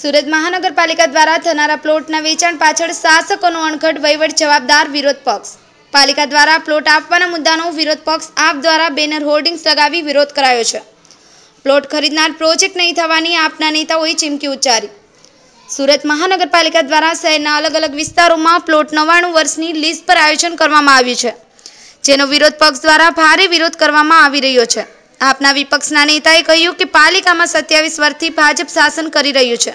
સુરત મહાનગરપાલિકા દ્વારા થનારા પ્લોટના વેચાણ પાછળ શાસકોનો અણઘડ વહીવટ જવાબદાર વિરોધ પક્ષ. પાલિકા દ્વારા પ્લોટ આપવાના મુદ્દાનો વિરોધ પક્ષ આપ દ્વારા બેનર હોર્ડિંગ્સ લગાવી વિરોધ કરાયો છે. પ્લોટ ખરીદનાર પ્રોજેક્ટ નહીં થવાની આપના નેતાઓએ ચીમકી ઉચ્ચારી. સુરત મહાનગરપાલિકા દ્વારા શહેરના અલગ અલગ વિસ્તારોમાં પ્લોટ નવ્વાણું વર્ષની લીઝ પર આયોજન કરવામાં આવ્યું છે. જેનો વિરોધ પક્ષ દ્વારા ભારે વિરોધ કરવામાં આવી રહ્યો છે. આપના વિપક્ષના નેતાએ કહ્યું કે પાલિકામાં સત્યાવીસ વર્ષથી ભાજપ શાસન કરી રહ્યું છે.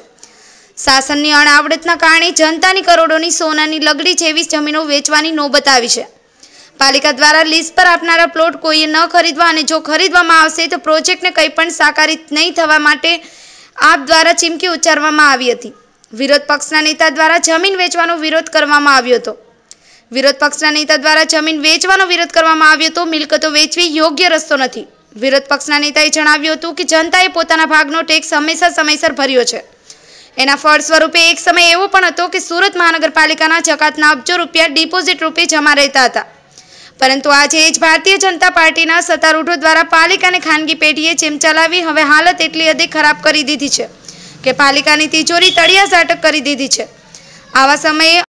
શાસનની અણાવડતના કારણે જનતાની કરોડોની સોનાની લગડી જેવી જમીનો વેચવાની નોબત આવી છે. પાલિકા દ્વારા લીઝ પર આપનારા પ્લોટ કોઈએ ન ખરીદવા અને જો ખરીદવામાં આવશે તો પ્રોજેક્ટને કંઈ પણ સાકારિત નહીં થવા માટે આપ દ્વારા ચીમકી ઉચ્ચારવામાં આવી હતી. વિરોધ પક્ષના નેતા દ્વારા જમીન વેચવાનો વિરોધ કરવામાં આવ્યો હતો. વિરોધ પક્ષના નેતા દ્વારા જમીન વેચવાનો વિરોધ કરવામાં આવ્યો હતો. મિલકતો વેચવી યોગ્ય રસ્તો નથી. વિરોધ પક્ષના નેતાએ જણાવ્યું હતું કે જનતાએ પોતાના ભાગનો ટેક્સ હંમેશા સમયસર ભર્યો છે. એના ફળ સ્વરૂપે એક સમય એવો પણ હતો કે સુરત મહાનગરપાલિકાના જકાતના અબજો રૂપિયા ડિપોઝિટ રૂપે જમા રહેતા હતા. પરંતુ આજે જ ભારતીય જનતા પાર્ટીના સત્તારૂઢો દ્વારા પાલિકાને ખાનગી પેઢીએ જેમ ચલાવી હવે હાલત એટલી હદે ખરાબ કરી દીધી છે કે પાલિકાની તિજોરી તળિયા ઝાટક કરી દીધી છે. આવા સમયે